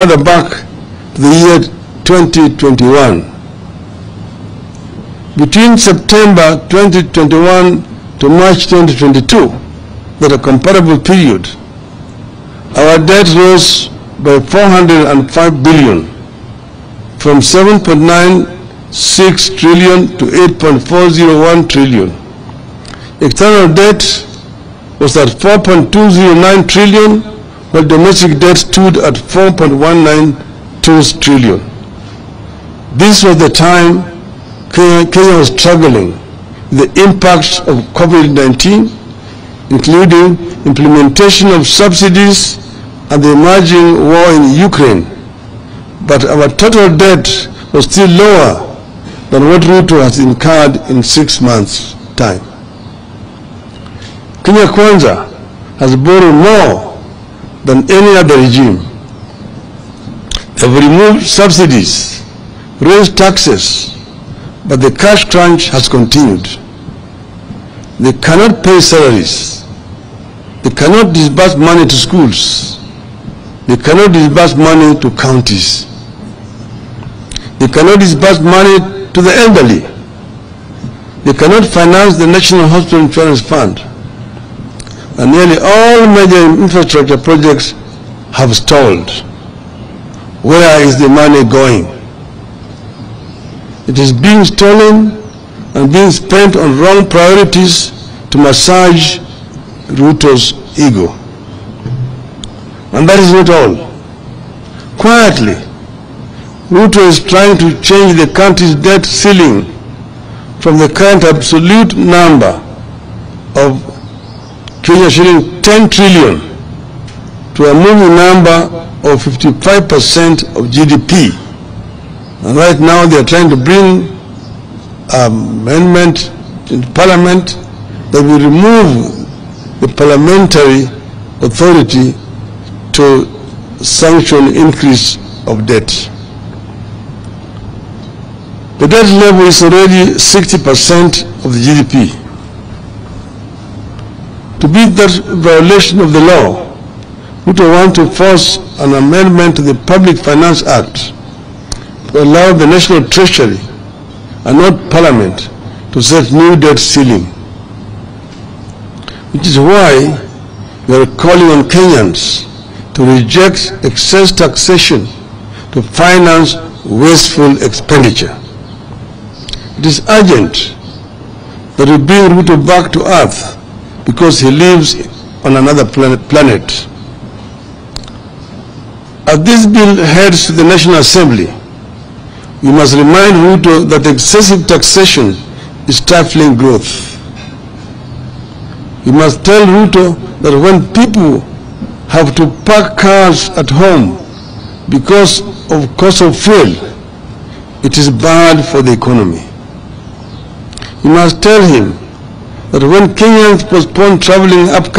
further back to the year 2021. Between September 2021 to March 2022, that a comparable period, our debt rose by 405 billion from 7.96 trillion to 8.401 trillion. External debt was at 4.209 trillion, while domestic debt stood at 4.192 trillion. This was the time Kenya, was struggling the impacts of COVID-19, including implementation of subsidies and the emerging war in Ukraine. But our total debt was still lower than what Ruto has incurred in six months' time. Kenya Kwanza has borrowed more than any other regime. They have removed subsidies, raised taxes, but the cash crunch has continued. They cannot pay salaries. They cannot disburse money to schools. They cannot disburse money to counties. They cannot disburse money to the elderly. They cannot finance the National Hospital Insurance Fund. And nearly all major infrastructure projects have stalled. Where is the money going? It is being stolen and being spent on wrong priorities to massage Ruto's ego. And that is not all. Quietly, Ruto is trying to change the country's debt ceiling from the current absolute number of Kenya shilling 10 trillion to a moving number of 55% of GDP. And right now they are trying to bring an amendment in parliament that will remove the parliamentary authority to sanction increase of debt. The debt level is already 60% of the GDP. To beat that violation of the law, Ruto want to force an amendment to the Public Finance Act to allow the National Treasury and not Parliament to set new debt ceiling. Which is why we are calling on Kenyans to reject excess taxation to finance wasteful expenditure. It is urgent that we bring Ruto back to earth because he lives on another planet. As this bill heads to the National Assembly, we must remind Ruto that excessive taxation is stifling growth. We must tell Ruto that when people have to park cars at home because of cost of fuel, it is bad for the economy. We must tell him that when Kenyans postpone traveling up